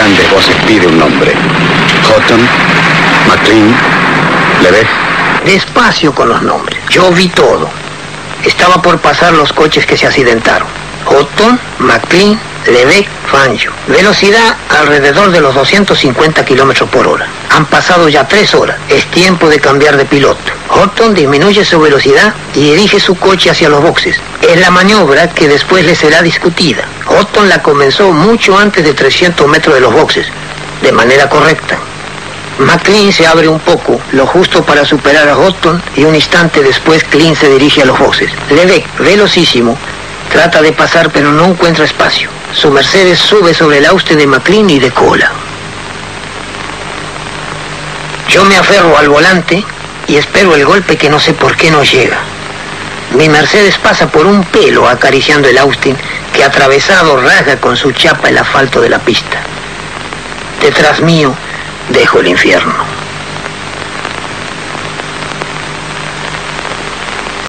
grandes voces pide un nombre. Houghton, McLean, Levesque. Despacio con los nombres. Yo vi todo. Estaba por pasar los coches que se accidentaron. Houghton, McLean, Levesque, Fangio. Velocidad alrededor de los 250 kilómetros por hora. Han pasado ya tres horas. Es tiempo de cambiar de piloto. Houghton disminuye su velocidad y dirige su coche hacia los boxes. Es la maniobra que después le será discutida. Houghton la comenzó mucho antes de 300 metros de los boxes, de manera correcta. McLean se abre un poco, lo justo para superar a Houghton y un instante después Klein se dirige a los boxes. Levesque, velocísimo, trata de pasar pero no encuentra espacio. Su Mercedes sube sobre el auste de McLean y de cola. Yo me aferro al volante y espero el golpe que no sé por qué no llega. Mi Mercedes pasa por un pelo acariciando el Austin que atravesado rasga con su chapa el asfalto de la pista. Detrás mío dejo el infierno.